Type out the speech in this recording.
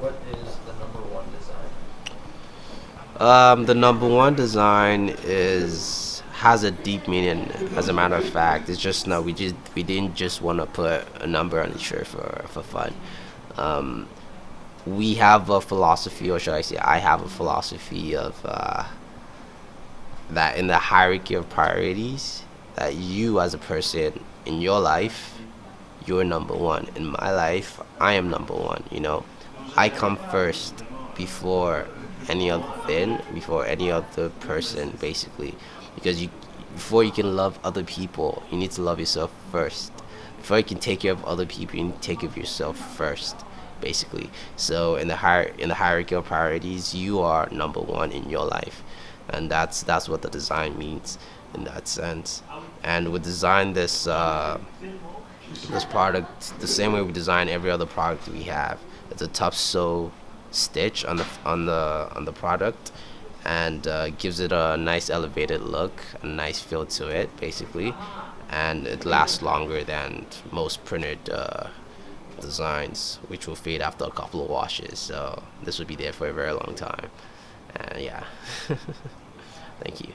what is the number one design? Um, the number one design is has a deep meaning. As a matter of fact, it's just no, we just we didn't just want to put a number on the shirt for for fun. Um, we have a philosophy, or should I say, I have a philosophy of uh, that in the hierarchy of priorities, that you as a person in your life, you're number one. In my life, I am number one. You know, I come first before any other thing, before any other person, basically, because you before you can love other people, you need to love yourself first. Before you can take care of other people, you need to take care of yourself first basically. So in the hier- in the hierarchy of priorities, you are number one in your life, and that's that's what the design means in that sense. And we design this uh, this product the same way we design every other product we have. It's a tough sew stitch on the on the on the product and uh, gives it a nice elevated look, a nice feel to it, basically, and it lasts longer than most printed uh, designs, which will fade after a couple of washes. So this would be there for a very long time. And yeah, thank you.